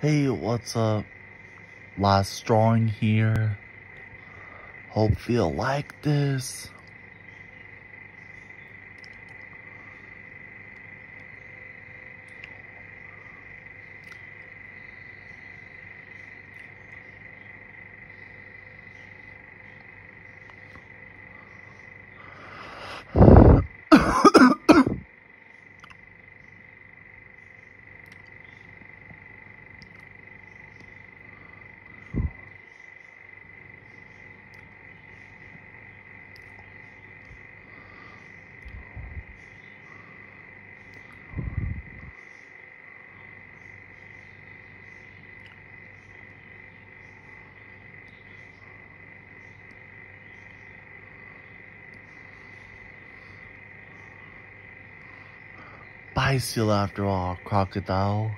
Hey, what's up? Last drawing here. Hope you like this. Bye, seal after all, crocodile.